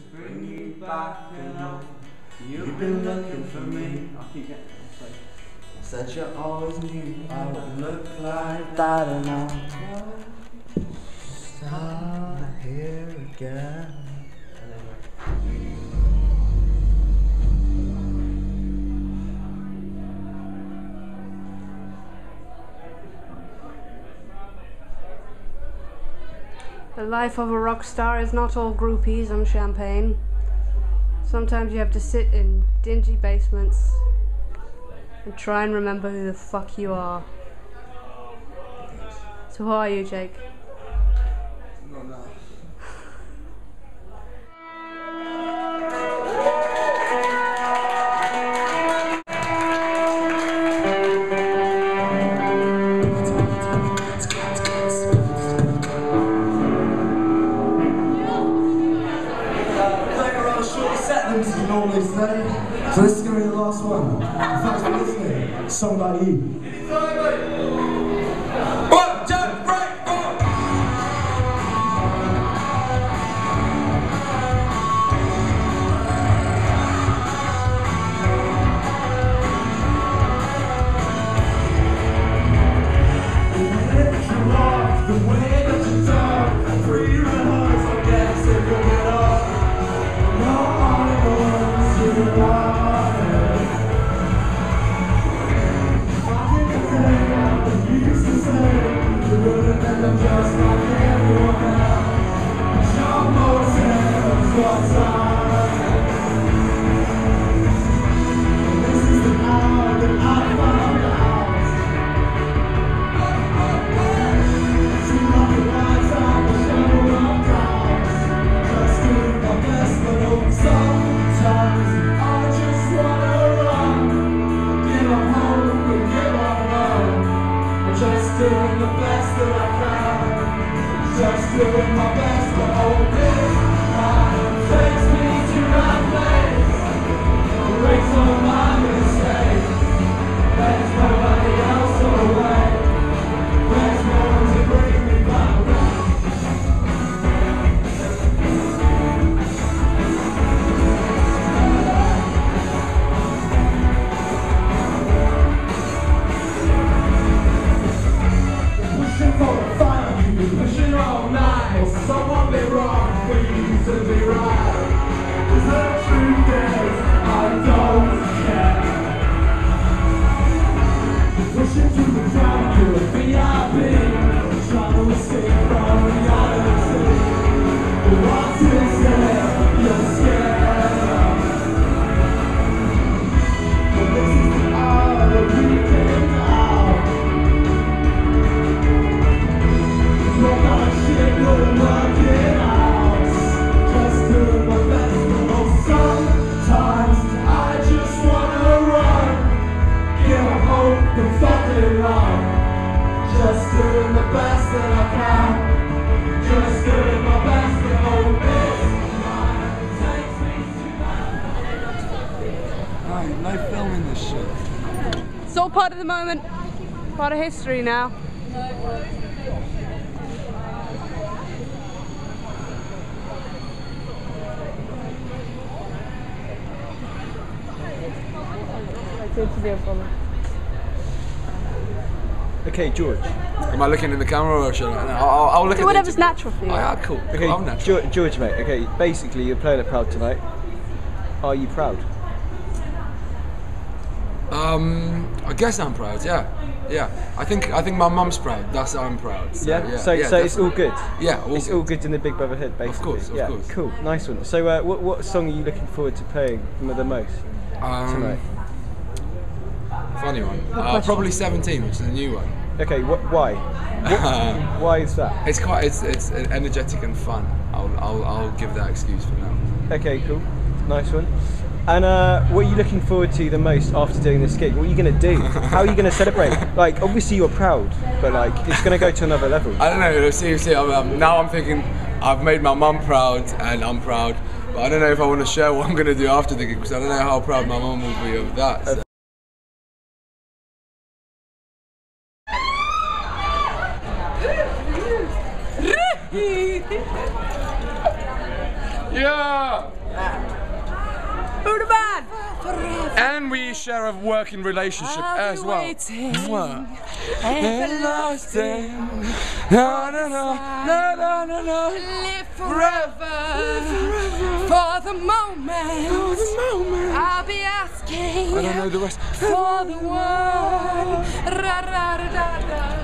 to bring you back and home. You've been looking for me. I'll keep getting Said you always knew I would look like that and start here again. The life of a rock star is not all groupies and champagne. Sometimes you have to sit in dingy basements and try and remember who the fuck you are. So who are you, Jake? So this is going to be the last one. Thanks for listening. Song you. Doing the best that I can. Just doing my best, but oh, this Or someone be wrong for you to be right. All part of the moment, part of history now. Okay, George. Am I looking in the camera or should I? I'll, I'll, I'll look Do at whatever's the natural for you. Oh, yeah, cool. Okay, cool. I'm natural. George, George, mate. Okay, basically you're playing it proud tonight. Are you proud? Um, I guess I'm proud. Yeah, yeah. I think I think my mum's proud. That's I'm proud. So, Yeah. yeah. so yeah, so it's all good. Yeah, all it's good. all good in the Big Brother hood, basically. Of course, of yeah, course. Cool, nice one. So, uh, what what song are you looking forward to playing the most Um, tonight? funny one. Uh, probably 17, which is a new one. Okay, what? Why? What, why is that? It's quite it's it's energetic and fun. I'll I'll, I'll give that excuse for now. Okay, cool, nice one. And uh, what are you looking forward to the most after doing this gig? What are you gonna do? How are you gonna celebrate? Like, obviously you're proud, but like, it's gonna go to another level. I don't know. Seriously, I'm, um, now I'm thinking I've made my mum proud and I'm proud, but I don't know if I want to share what I'm gonna do after the gig because I don't know how proud my mum will be of that. so. Yeah. And we share a working relationship as well. Everlasting. Na, na, na, na, na, na, na. live forever for the moment. I'll be asking I don't know the rest. for the one. Ra, ra, ra, ra, ra.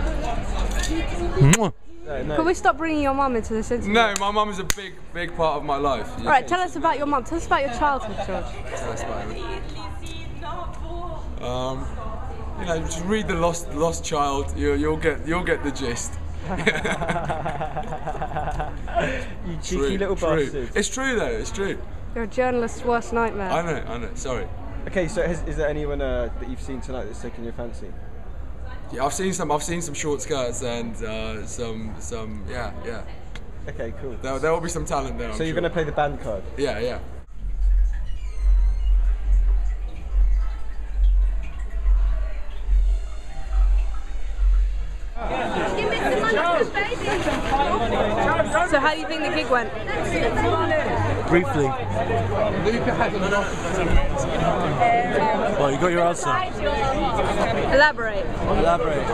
Mwah. No, no. Can we stop bringing your mum into this interview? No, my mum is a big, big part of my life. All right, tell us about your mum. Tell us about your childhood, George. Tell us about it. Um, you know, just read the Lost Lost Child. You, you'll get you'll get the gist. You cheeky True, little true. It's true though. It's true. You're a journalist's worst nightmare. I know. I know. Sorry. Okay, so has, is there anyone uh, that you've seen tonight that's taken your fancy? Yeah, I've seen some. I've seen some short skirts and uh, some some. Yeah, yeah. Okay, cool. There, there will be some talent there. I'm So you're sure. going to play the band card? Yeah, yeah. So how do you think the gig went? Briefly. Well, you got your answer. Elaborate. Elaborate.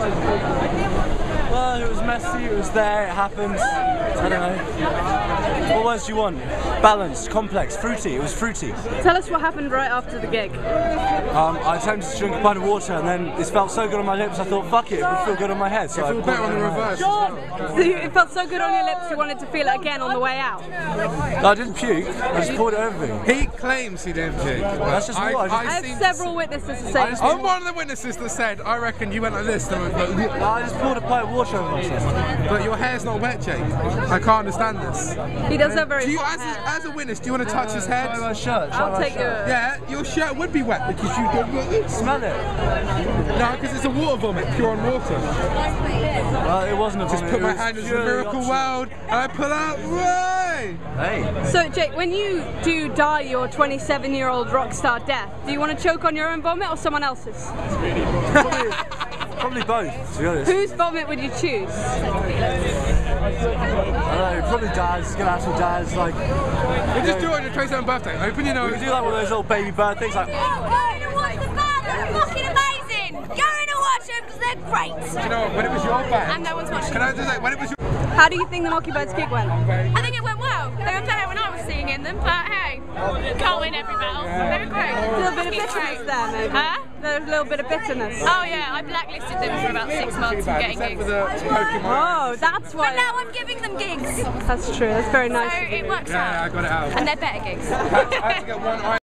Well, it was messy, it was there, it happened. I don't know. What words do you want? Balanced, complex, fruity. It was fruity. Tell us what happened right after the gig. Um, I attempted to drink a pint of water and then it felt so good on my lips, I thought, fuck it, it would feel good on my head. So I felt better on my head. So you- it felt so good on your lips you wanted to feel it again on the way out. No, I didn't puke, I just poured it over me. He claims he didn't puke. That's just I, what I I have seen- several witnesses to say. I'm one of the witnesses that said, I reckon you went like this, and went like, I just poured a pint of water over myself. but your hair's not wet, Jake. I can't understand this. He does have very Do you, as a, as a witness, do you want to touch his head? Try my shirt. try I'll my take shirt. your. Yeah, your shirt would be wet because you don't. Smell it. No, because it's a water vomit, pure on water. Well, it wasn't a Just put my hand into the miracle world and I pull out, right! Hey. So Jake, when you do die your 27-year-old rock star death, do you want to choke on your own vomit or someone else's? Probably, probably both, to be honest. Whose vomit would you choose? I don't know, probably dad's, gonna ask for dad's, like, We just do it on your 27th birthday. Open your we nose. could do like one of those little baby bird things, like, Go and watch the band, they're fucking amazing! Go in and watch them because they're great! You know what, when it was your band. And no one's watching. Can I just say, when it was your How do you think the Mockingbirds gig went? I think it went well. They were better when I was singing in them, but hey, can't win every battle. They were great. A little bit of Fucking bitterness there, maybe. Huh? There's a little bit of bitterness. Oh yeah, I blacklisted them for about six months from getting gigs. Oh, that's But now I'm giving them gigs. That's true. That's very nice. of it works Yeah, yeah, I got it out. And they're better gigs. I had to get one eye